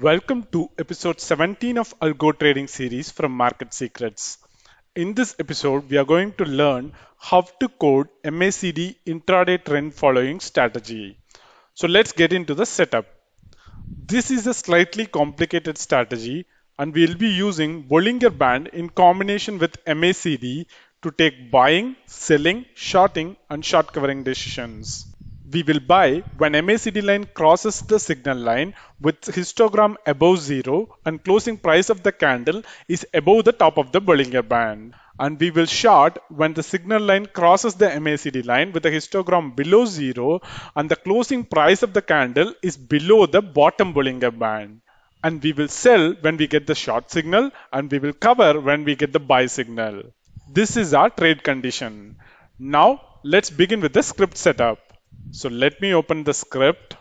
Welcome to episode 17 of Algo Trading series from Market Secrets. In this episode, we are going to learn how to code MACD intraday trend following strategy. So let's get into the setup. This is a slightly complicated strategy and we'll be using Bollinger Band in combination with MACD to take buying, selling, shorting and short covering decisions we will buy when MACD line crosses the signal line with histogram above zero and closing price of the candle is above the top of the Bollinger Band. And we will short when the signal line crosses the MACD line with a histogram below zero and the closing price of the candle is below the bottom Bollinger Band. And we will sell when we get the short signal and we will cover when we get the buy signal. This is our trade condition. Now let's begin with the script setup. So let me open the script.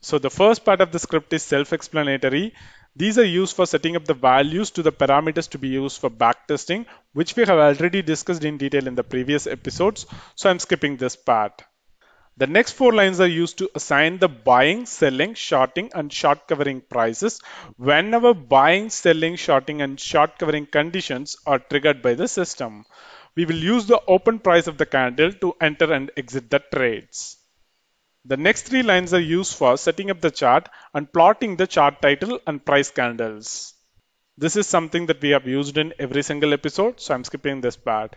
So the first part of the script is self-explanatory. These are used for setting up the values to the parameters to be used for backtesting, which we have already discussed in detail in the previous episodes. So I'm skipping this part. The next four lines are used to assign the buying, selling, shorting and short covering prices whenever buying, selling, shorting and short covering conditions are triggered by the system we will use the open price of the candle to enter and exit the trades. The next three lines are used for setting up the chart and plotting the chart title and price candles. This is something that we have used in every single episode, so I'm skipping this part.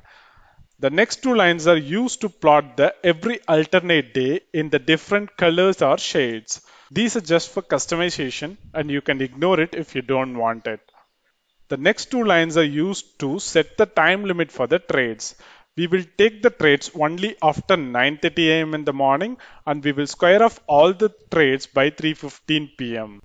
The next two lines are used to plot the every alternate day in the different colors or shades. These are just for customization and you can ignore it if you don't want it. The next two lines are used to set the time limit for the trades. We will take the trades only after 9.30 am in the morning and we will square off all the trades by 3.15 pm.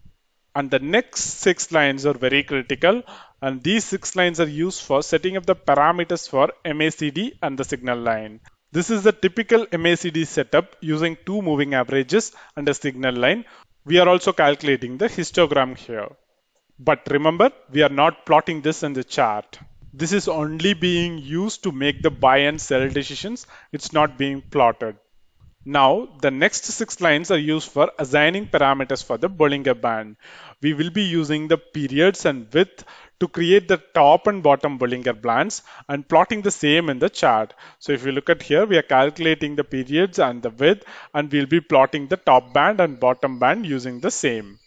And the next six lines are very critical and these six lines are used for setting up the parameters for MACD and the signal line. This is the typical MACD setup using two moving averages and a signal line. We are also calculating the histogram here. But remember, we are not plotting this in the chart. This is only being used to make the buy and sell decisions. It's not being plotted. Now, the next six lines are used for assigning parameters for the Bollinger Band. We will be using the periods and width to create the top and bottom Bollinger Bands and plotting the same in the chart. So if you look at here, we are calculating the periods and the width and we'll be plotting the top band and bottom band using the same.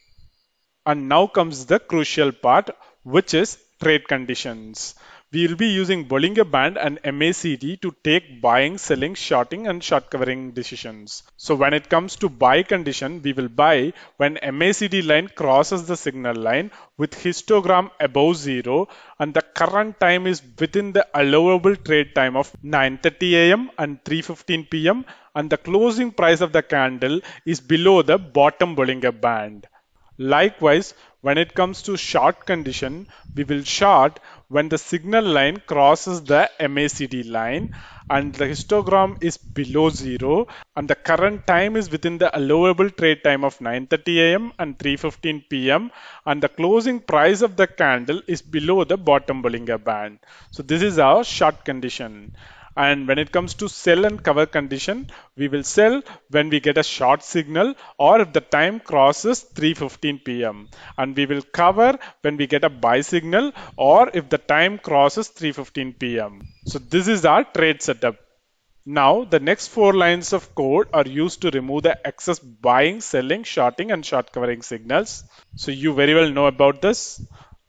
And now comes the crucial part, which is trade conditions. We will be using Bollinger Band and MACD to take buying, selling, shorting and short covering decisions. So when it comes to buy condition, we will buy when MACD line crosses the signal line with histogram above zero and the current time is within the allowable trade time of 9.30 am and 3.15 pm and the closing price of the candle is below the bottom Bollinger Band. Likewise, when it comes to short condition, we will short when the signal line crosses the MACD line and the histogram is below zero and the current time is within the allowable trade time of 9.30 am and 3.15 pm and the closing price of the candle is below the bottom Bollinger Band. So this is our short condition. And when it comes to sell and cover condition, we will sell when we get a short signal or if the time crosses 3.15 p.m. And we will cover when we get a buy signal or if the time crosses 3.15 p.m. So this is our trade setup. Now the next four lines of code are used to remove the excess buying, selling, shorting and short covering signals. So you very well know about this.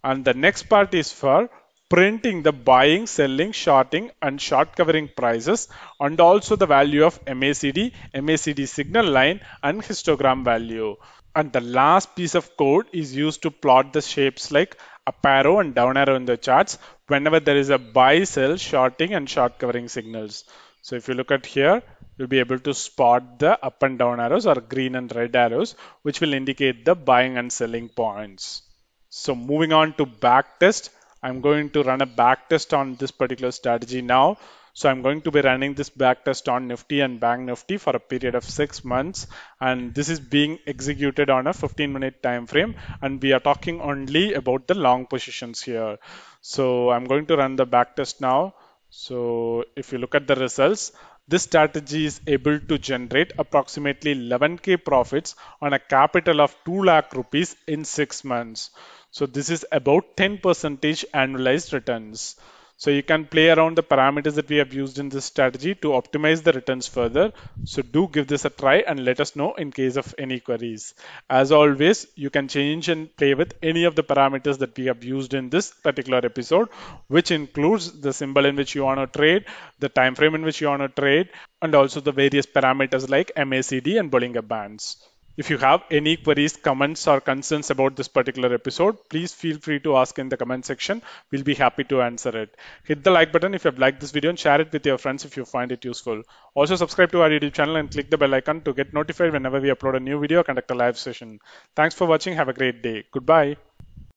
And the next part is for printing the buying, selling, shorting and short covering prices and also the value of MACD, MACD signal line and histogram value. And the last piece of code is used to plot the shapes like up arrow and down arrow in the charts whenever there is a buy, sell, shorting and short covering signals. So if you look at here, you'll be able to spot the up and down arrows or green and red arrows, which will indicate the buying and selling points. So moving on to backtest, I'm going to run a backtest on this particular strategy now. So I'm going to be running this backtest on Nifty and Bank Nifty for a period of six months. And this is being executed on a 15 minute time frame. And we are talking only about the long positions here. So I'm going to run the backtest now. So if you look at the results, This strategy is able to generate approximately 11k profits on a capital of 2 lakh rupees in 6 months. So this is about 10 percentage annualized returns. So you can play around the parameters that we have used in this strategy to optimize the returns further. So do give this a try and let us know in case of any queries. As always, you can change and play with any of the parameters that we have used in this particular episode, which includes the symbol in which you want to trade, the time frame in which you want to trade, and also the various parameters like MACD and Bollinger Bands. If you have any queries, comments, or concerns about this particular episode, please feel free to ask in the comment section. We'll be happy to answer it. Hit the like button if you have liked this video and share it with your friends if you find it useful. Also subscribe to our YouTube channel and click the bell icon to get notified whenever we upload a new video or conduct a live session. Thanks for watching. Have a great day. Goodbye.